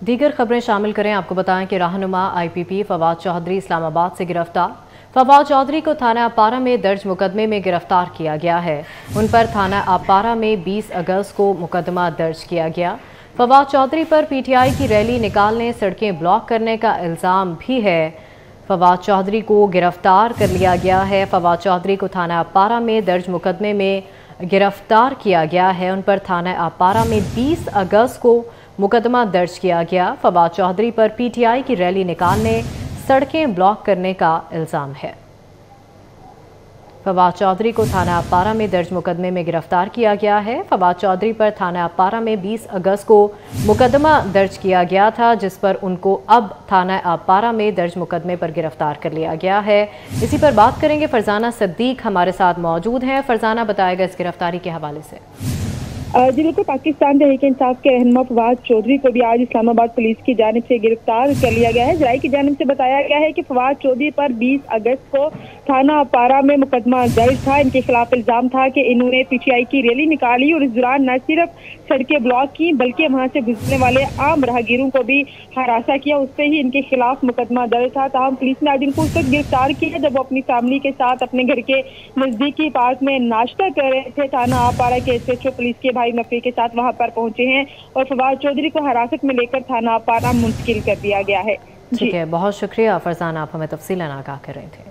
दीगर खबरें शामिल करें। आपको बताएँ कि रहनुमा आईपीपी फवाद चौधरी इस्लामाबाद से गिरफ़्तार। फवाद चौधरी को थाना अपारा में दर्ज मुकदमे में गिरफ़्तार किया गया है। उन पर थाना अपारा में 20 अगस्त को मुकदमा दर्ज किया गया। फवाद चौधरी पर पीटीआई की रैली निकालने, सड़कें ब्लॉक करने का इल्ज़ाम भी है। फवाद चौधरी को गिरफ़्तार कर लिया गया है। फवाद चौधरी को थाना अपारा में दर्ज मुकदमे में गिरफ़्तार किया गया है। उन पर थाना अपारा में 20 अगस्त को मुकदमा दर्ज किया गया। फवाद चौधरी पर पीटीआई की रैली निकालने, सड़कें ब्लॉक करने का इल्ज़ाम है। फवाद चौधरी को थाना अपारा में दर्ज मुकदमे में गिरफ़्तार किया गया है। फवाद चौधरी पर थाना अपारा में 20 अगस्त को मुकदमा दर्ज किया गया था, जिस पर उनको अब थाना अपारा में दर्ज मुकदमे पर गिरफ़्तार कर लिया गया है। इसी पर बात करेंगे फरजाना सद्दीक हमारे साथ मौजूद हैं। फरजाना बताएगा इस गिरफ्तारी के हवाले से। जी बिल्कुल पाकिस्तान तहरीक इंसाफ के रहनमा फवाद चौधरी को भी आज इस्लामाबाद पुलिस की जानब से गिरफ़्तार कर लिया गया है। जराई की जानब से बताया गया है कि फवाद चौधरी पर 20 अगस्त को थाना पारा में मुकदमा दर्ज था। इनके खिलाफ इल्ज़ाम था कि इन्होंने पीटीआई की रैली निकाली और इस दौरान न सिर्फ़ सड़कें ब्लॉक की, बल्कि वहाँ से गुजरने वाले आम राहगीरों को भी हरासा किया। उससे ही इनके खिलाफ मुकदमा दर्ज था। तहम पुलिस ने आज इनको उस वक्त गिरफ़्तार किया जब वो अपनी फैमिली के साथ अपने घर के नजदीकी पार्क में नाश्ता कर रहे थे। थाना आपारा के एस पुलिस के भाई नफी के साथ वहाँ पर पहुँचे हैं और फवाद चौधरी को हिरासत में लेकर थाना पारा मुंतकिल कर दिया गया है। ठीक है बहुत शुक्रिया। फरजान आप हमें तफसी आगाह कर रहे थे।